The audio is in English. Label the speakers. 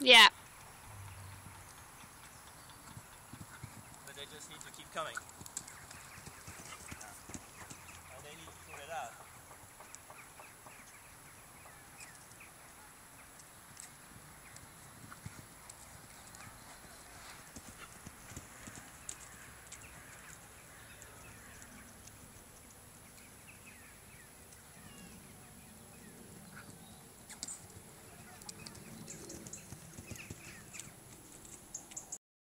Speaker 1: Yeah. But they just need to keep coming.